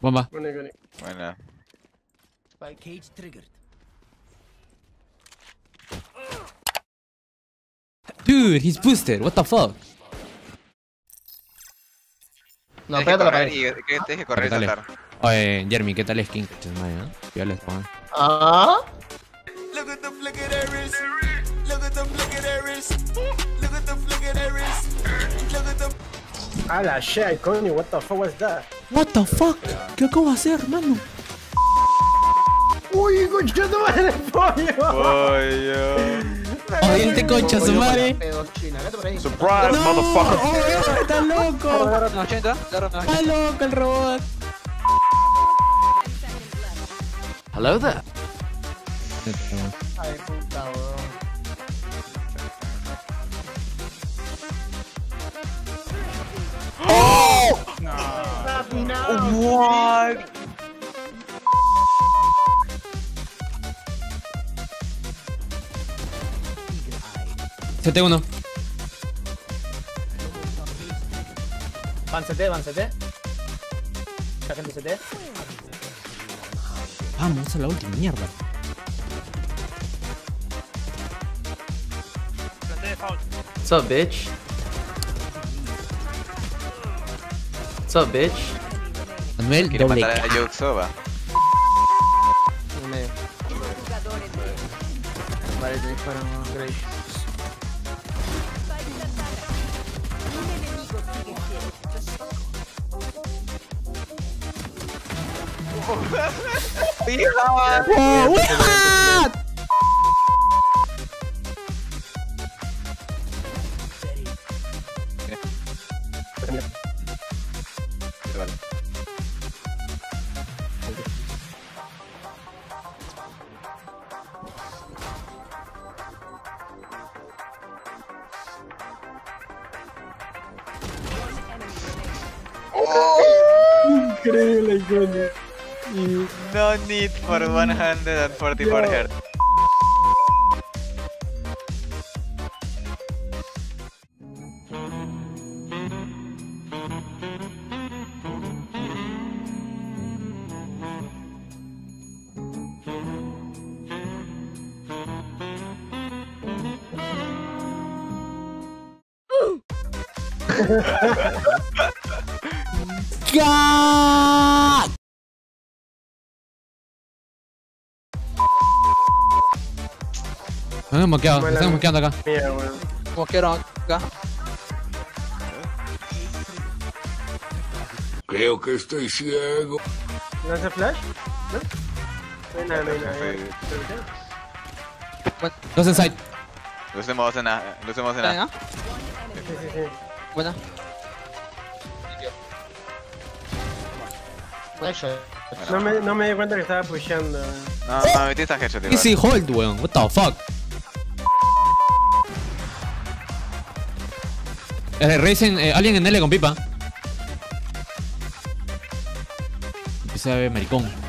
Bomba. Buena. Spike cage triggered. Dude, he's boosted. What the fuck? No, pégate la correr pared. y que tienes que correr y saltar. Oye, Jeremy, ¿qué tal es King? Madre, ¿eh? Ya les pongo. Ah. Look at the flick of that wrist. Look at the flick of that wrist. Look at the flick wrist. Ah, la shit, coño, what the fuck was that? What the fuck? ¿Qué acabo de hacer, mano? Uy, concha tu madre, pollo. Pollo. Oye, concha su madre. Surprise, motherfucker. Oh, está loco. No, 80, claro, no. Está loco el robot. Hello there. Ay, puta, What? CT1. Van CT, van CT. Esta gente CT. Vamos, esa es la última mierda. What's up, bitch? What's up, bitch? Manuel, Quiere doble matar a K. Joke Soba. En medio. Vale, te disparan, no, Grace. Oh, what? Vale. Increíble, coño. Y No need for 144 Hz. ¡Gah! Nos hemos moqueado, nos estamos moqueando acá. mira, weón. Como quiero acá. ¿Lanza flash? ¿No? No hay nada, no hay nada. Dos inside. Lucemos en A. Lucemos en A. Sí, sí, sí. Buena. No me, no me di cuenta que estaba pusheando. No, no, metí esta headshot igual. Easy hold, weón. What the fuck? Eh, Racing, eh, alguien en L con pipa. Empieza a ver maricón.